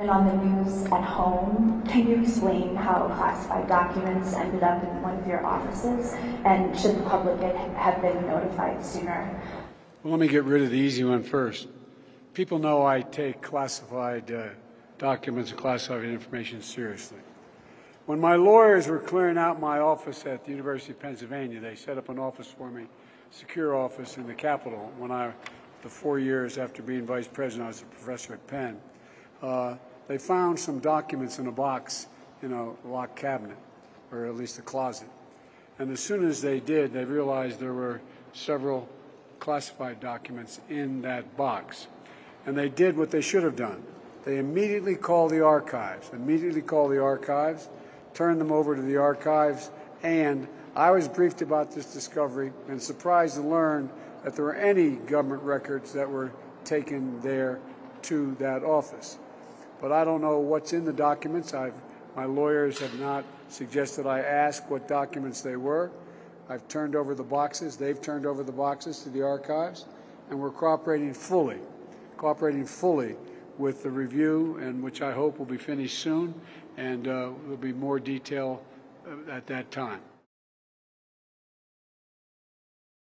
And on the news at home, can you explain how classified documents ended up in one of your offices? And should the public have been notified sooner? Well, let me get rid of the easy one first. People know I take classified uh, documents and classified information seriously. When my lawyers were clearing out my office at the University of Pennsylvania, they set up an office for me, secure office in the Capitol. When I, the four years after being vice president, I was a professor at Penn. Uh, they found some documents in a box in a locked cabinet, or at least a closet. And as soon as they did, they realized there were several classified documents in that box. And they did what they should have done. They immediately called the archives, immediately called the archives, turned them over to the archives, and I was briefed about this discovery and surprised to learn that there were any government records that were taken there to that office but I don't know what's in the documents. I've, my lawyers have not suggested I ask what documents they were. I've turned over the boxes. They've turned over the boxes to the archives, and we're cooperating fully, cooperating fully with the review, and which I hope will be finished soon, and uh, there'll be more detail uh, at that time.